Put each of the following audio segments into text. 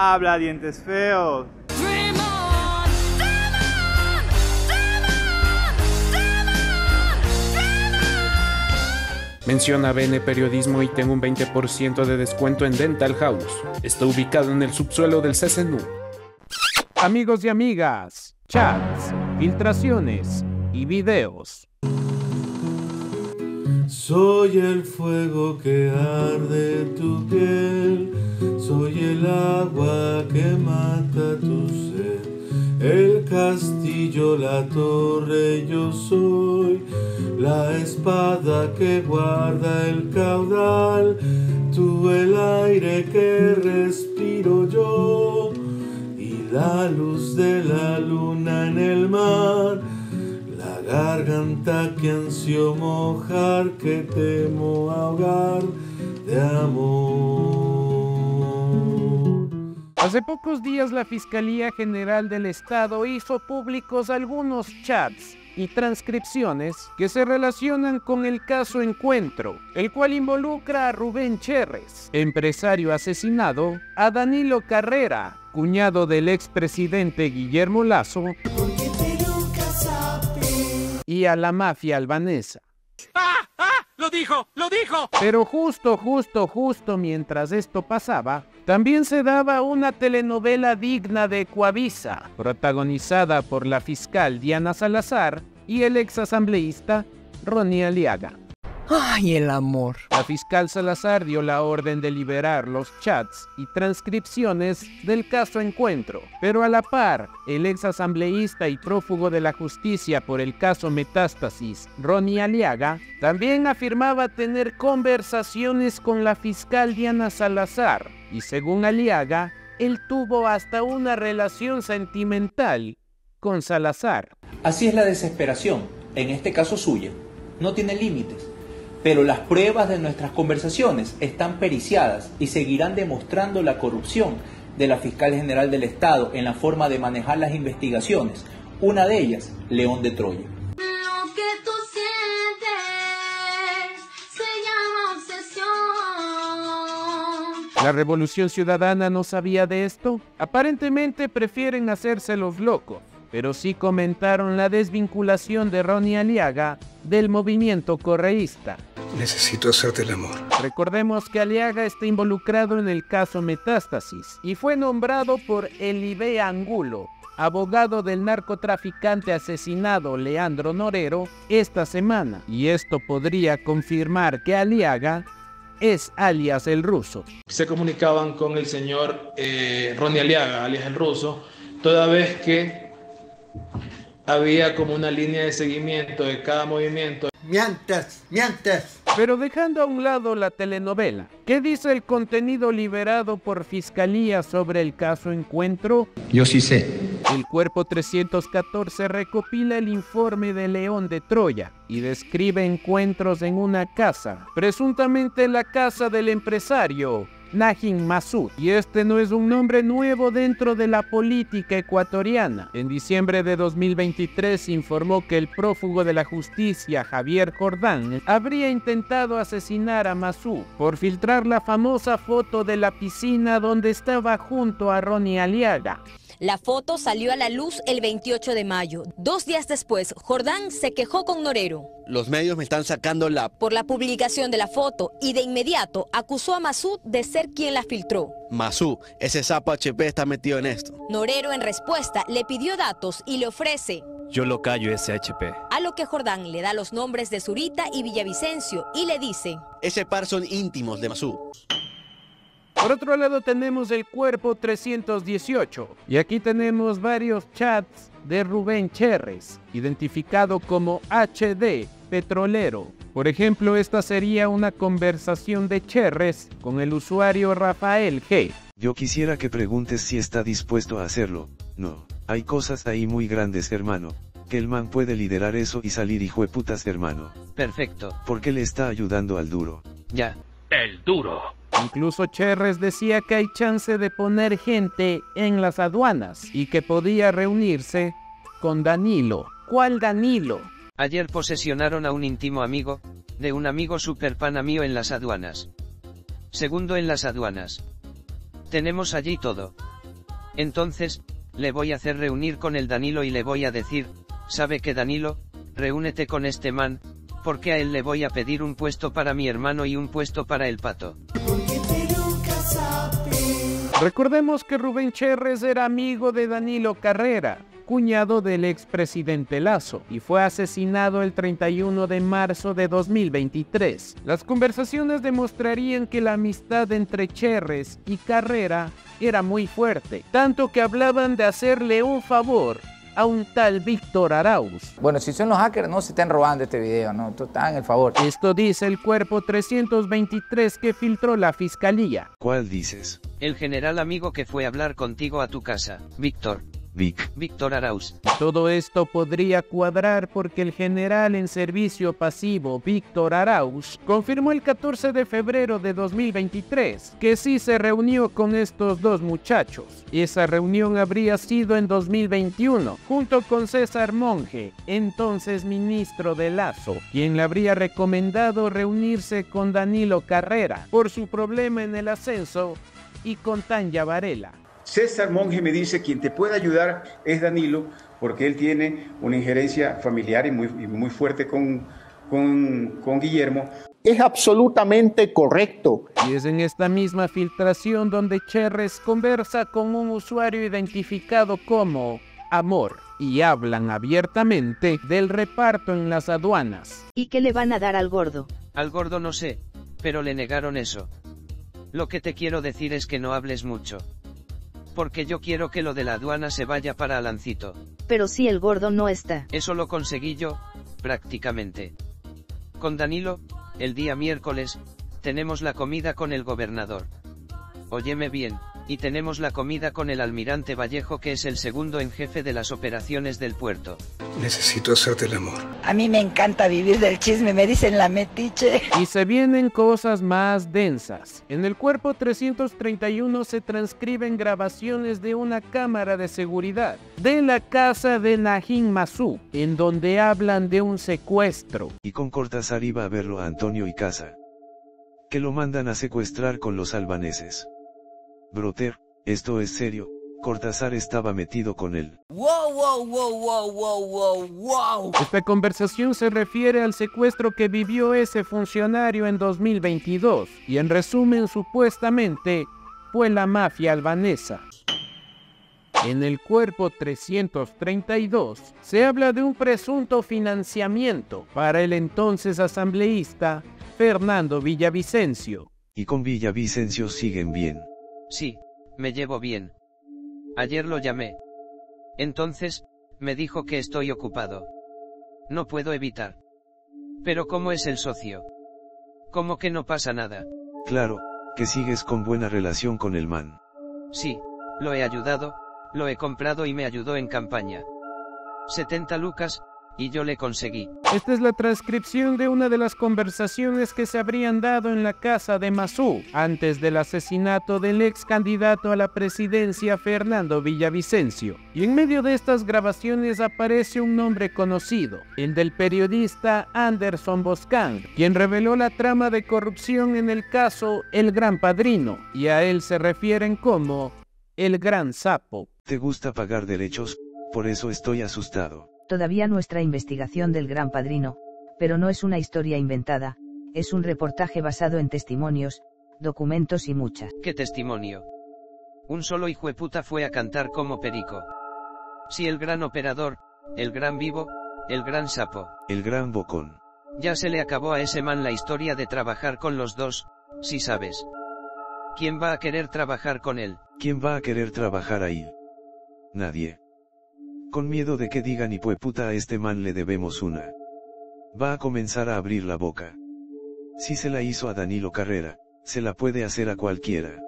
Habla dientes feos. Menciona BN Periodismo y tengo un 20% de descuento en Dental House. Está ubicado en el subsuelo del CCNU. Amigos y amigas, chats, filtraciones y videos. Soy el fuego que arde tu piel, soy el agua que mata tu sed, el castillo, la torre, yo soy. La espada que guarda el caudal, tú el aire que respiro yo. Y la luz de la luna garganta que ansio mojar, que temo ahogar de amor. Hace pocos días la Fiscalía General del Estado hizo públicos algunos chats y transcripciones que se relacionan con el caso Encuentro, el cual involucra a Rubén Cherres, empresario asesinado, a Danilo Carrera, cuñado del expresidente Guillermo Lazo, y a la mafia albanesa. ¡Lo dijo! ¡Lo dijo! Pero justo, justo, justo mientras esto pasaba, también se daba una telenovela digna de Coavisa, protagonizada por la fiscal Diana Salazar y el exasambleísta Ronnie Aliaga. Ay, el amor. La fiscal Salazar dio la orden de liberar los chats y transcripciones del caso Encuentro, pero a la par, el ex asambleísta y prófugo de la justicia por el caso Metástasis, Ronnie Aliaga, también afirmaba tener conversaciones con la fiscal Diana Salazar, y según Aliaga, él tuvo hasta una relación sentimental con Salazar. Así es la desesperación, en este caso suya. No tiene límites. Pero las pruebas de nuestras conversaciones están periciadas y seguirán demostrando la corrupción de la fiscal general del Estado en la forma de manejar las investigaciones. Una de ellas, León de Troya. Lo que tú sientes se llama obsesión. ¿La revolución ciudadana no sabía de esto? Aparentemente prefieren hacerse los locos, pero sí comentaron la desvinculación de Ronnie Aliaga del movimiento correísta. Necesito hacerte el amor. Recordemos que Aliaga está involucrado en el caso Metástasis y fue nombrado por Elibe Angulo, abogado del narcotraficante asesinado Leandro Norero, esta semana. Y esto podría confirmar que Aliaga es alias el ruso. se comunicaban con el señor eh, Ronnie Aliaga, alias el ruso, toda vez que había como una línea de seguimiento de cada movimiento. Mientes, mientes. Pero dejando a un lado la telenovela, ¿qué dice el contenido liberado por Fiscalía sobre el caso Encuentro? Yo sí sé. El cuerpo 314 recopila el informe de León de Troya y describe encuentros en una casa, presuntamente la casa del empresario Najim Massoud. Y este no es un nombre nuevo dentro de la política ecuatoriana. En diciembre de 2023 se informó que el prófugo de la justicia Javier Jordán habría intentado asesinar a Massoud por filtrar la famosa foto de la piscina donde estaba junto a Ronnie Aliaga. La foto salió a la luz el 28 de mayo. Dos días después, Jordán se quejó con Norero Los medios me están sacando la... por la publicación de la foto y de inmediato acusó a Masud de ser quien la filtró. Masú, ese sapo HP está metido en esto. Norero en respuesta le pidió datos y le ofrece, Yo lo callo ese HP. a lo que Jordán le da los nombres de Zurita y Villavicencio y le dice, Ese par son íntimos de Masú. Por otro lado tenemos el cuerpo 318 y aquí tenemos varios chats de Rubén Cherres, identificado como HD Petrolero. Por ejemplo, esta sería una conversación de Cherres con el usuario Rafael G. Yo quisiera que preguntes si está dispuesto a hacerlo. No, hay cosas ahí muy grandes hermano, que el man puede liderar eso y salir hijo de putas hermano. Perfecto. Porque le está ayudando al duro. Ya. El duro. Incluso Cherres decía que hay chance de poner gente en las aduanas y que podía reunirse con Danilo. ¿Cuál Danilo? Ayer posesionaron a un íntimo amigo, de un amigo super pana mío en las aduanas. Segundo en las aduanas. Tenemos allí todo. Entonces, le voy a hacer reunir con el Danilo y le voy a decir, ¿sabe qué Danilo? Reúnete con este man, porque a él le voy a pedir un puesto para mi hermano y un puesto para el pato. Recordemos que Rubén Cherres era amigo de Danilo Carrera, cuñado del expresidente Lazo, y fue asesinado el 31 de marzo de 2023. Las conversaciones demostrarían que la amistad entre Cherres y Carrera era muy fuerte, tanto que hablaban de hacerle un favor a un tal Víctor Arauz. Bueno, si son los hackers, no se estén robando este video, no, tú estás en el favor. Esto dice el cuerpo 323 que filtró la fiscalía. ¿Cuál dices? El general amigo que fue a hablar contigo a tu casa, Víctor. Vic. Víctor Arauz. Todo esto podría cuadrar porque el general en servicio pasivo Víctor Arauz confirmó el 14 de febrero de 2023 que sí se reunió con estos dos muchachos. Esa reunión habría sido en 2021 junto con César Monge, entonces ministro de Lazo, quien le habría recomendado reunirse con Danilo Carrera por su problema en el ascenso y con Tanya Varela. César Monge me dice quien te puede ayudar es Danilo, porque él tiene una injerencia familiar y muy, y muy fuerte con, con, con Guillermo. Es absolutamente correcto. Y es en esta misma filtración donde Cherres conversa con un usuario identificado como Amor y hablan abiertamente del reparto en las aduanas. ¿Y qué le van a dar al gordo? Al gordo no sé, pero le negaron eso. Lo que te quiero decir es que no hables mucho. Porque yo quiero que lo de la aduana se vaya para Alancito. Pero si el gordo no está. Eso lo conseguí yo, prácticamente. Con Danilo, el día miércoles, tenemos la comida con el gobernador. Óyeme bien, y tenemos la comida con el almirante Vallejo que es el segundo en jefe de las operaciones del puerto. Necesito hacerte el amor. A mí me encanta vivir del chisme, me dicen la metiche. Y se vienen cosas más densas. En el cuerpo 331 se transcriben grabaciones de una cámara de seguridad de la casa de Najin Masú, en donde hablan de un secuestro. Y con Cortázar iba a verlo a Antonio y Casa. Que lo mandan a secuestrar con los albaneses. Broter, esto es serio, Cortázar estaba metido con él. Wow, wow, wow, wow, wow, wow, wow. Esta conversación se refiere al secuestro que vivió ese funcionario en 2022 y en resumen supuestamente fue la mafia albanesa. En el cuerpo 332 se habla de un presunto financiamiento para el entonces asambleísta Fernando Villavicencio. Y con Villavicencio siguen bien. Sí, me llevo bien. Ayer lo llamé. Entonces, me dijo que estoy ocupado. No puedo evitar. Pero ¿cómo es el socio? ¿Cómo que no pasa nada? Claro, que sigues con buena relación con el man. Sí, lo he ayudado, lo he comprado y me ayudó en campaña. 70 lucas, y yo le conseguí. Esta es la transcripción de una de las conversaciones que se habrían dado en la casa de Masú antes del asesinato del ex candidato a la presidencia Fernando Villavicencio. Y en medio de estas grabaciones aparece un nombre conocido, el del periodista Anderson Boscan, quien reveló la trama de corrupción en el caso El Gran Padrino, y a él se refieren como el Gran Sapo. ¿Te gusta pagar derechos? Por eso estoy asustado todavía nuestra investigación del Gran Padrino, pero no es una historia inventada, es un reportaje basado en testimonios, documentos y muchas. ¿Qué testimonio? Un solo hijo de puta fue a cantar como perico. Si el gran operador, el gran vivo, el gran sapo. El gran bocón. Ya se le acabó a ese man la historia de trabajar con los dos, si sabes. ¿Quién va a querer trabajar con él? ¿Quién va a querer trabajar ahí? Nadie. Con miedo de que digan y puta a este man le debemos una. Va a comenzar a abrir la boca. Si se la hizo a Danilo Carrera, se la puede hacer a cualquiera.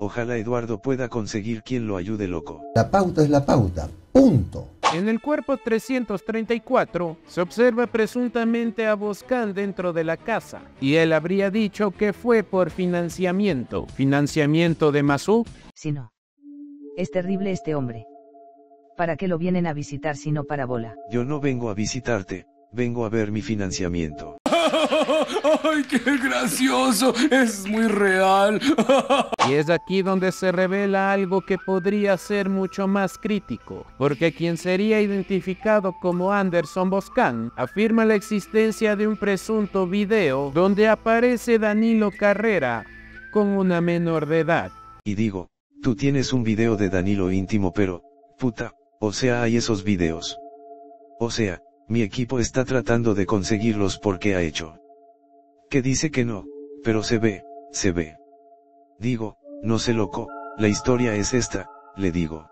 Ojalá Eduardo pueda conseguir quien lo ayude loco. La pauta es la pauta. Punto. En el cuerpo 334 se observa presuntamente a Boscan dentro de la casa y él habría dicho que fue por financiamiento. ¿Financiamiento de Masú? Si no. Es terrible este hombre. ¿Para qué lo vienen a visitar si no para bola? Yo no vengo a visitarte, vengo a ver mi financiamiento. ¡Ay, qué gracioso! Es muy real. Y es aquí donde se revela algo que podría ser mucho más crítico, porque quien sería identificado como Anderson Boscan afirma la existencia de un presunto video donde aparece Danilo Carrera con una menor de edad. Y digo, tú tienes un video de Danilo íntimo pero, puta, o sea hay esos videos. O sea, mi equipo está tratando de conseguirlos porque ha hecho. Que dice que no, pero se ve, se ve. Digo, no sé loco, la historia es esta, le digo.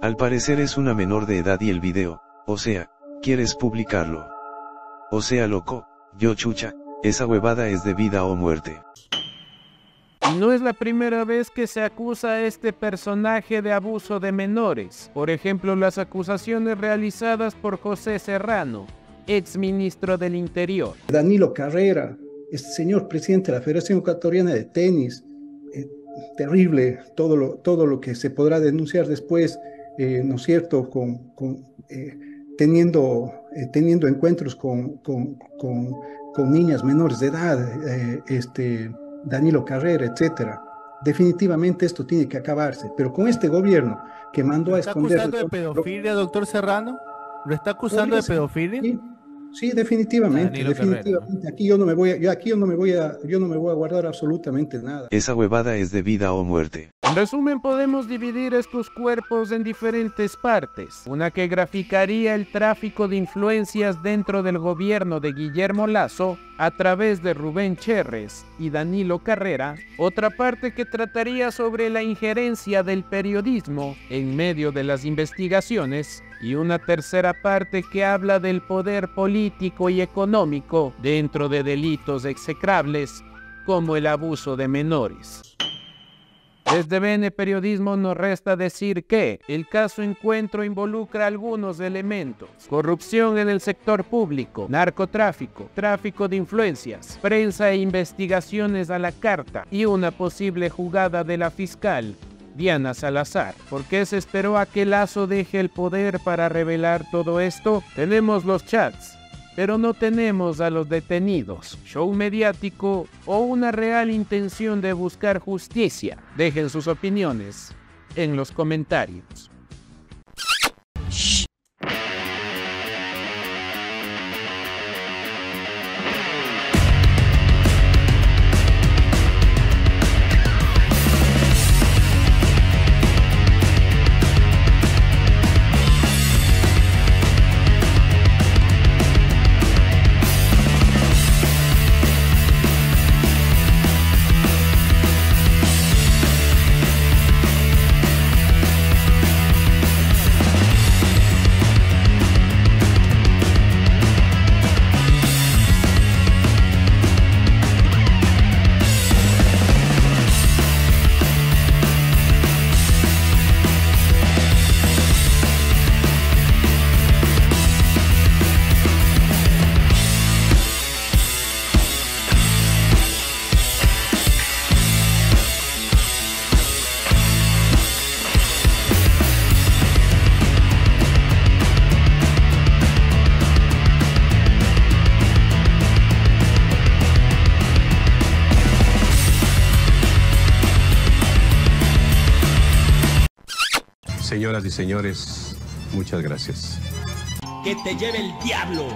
Al parecer es una menor de edad y el video, o sea, quieres publicarlo. O sea loco, yo chucha, esa huevada es de vida o muerte. No es la primera vez que se acusa a este personaje de abuso de menores. Por ejemplo, las acusaciones realizadas por José Serrano, ex ministro del Interior. Danilo Carrera, este señor presidente de la Federación Ecuatoriana de Tenis, eh, terrible todo lo, todo lo que se podrá denunciar después, eh, ¿no es cierto?, eh, teniendo, teniendo encuentros con, con, con, niñas menores de edad, este, Danilo Carrera, etcétera. Definitivamente esto tiene que acabarse, pero con este gobierno que mandó a ¿Está esconder... acusando de pedofilia, doctor Serrano? ¿Lo está acusando de pedofilia? Sí, definitivamente, Danilo definitivamente. Aquí yo no me voy a, yo aquí yo no me voy a, yo no me voy a guardar absolutamente nada. Esa huevada es de vida o muerte. En resumen, podemos dividir estos cuerpos en diferentes partes. Una que graficaría el tráfico de influencias dentro del gobierno de Guillermo Lazo a través de Rubén Cherres y Danilo Carrera. Otra parte que trataría sobre la injerencia del periodismo en medio de las investigaciones. Y una tercera parte que habla del poder político y económico dentro de delitos execrables como el abuso de menores. Desde BN Periodismo nos resta decir que el caso Encuentro involucra algunos elementos. Corrupción en el sector público, narcotráfico, tráfico de influencias, prensa e investigaciones a la carta y una posible jugada de la fiscal Diana Salazar. ¿Por qué se esperó a que Lazo deje el poder para revelar todo esto? Tenemos los chats, pero no tenemos a los detenidos. Show mediático o una real intención de buscar justicia. Dejen sus opiniones en los comentarios. Señoras y señores, muchas gracias. Que te lleve el diablo.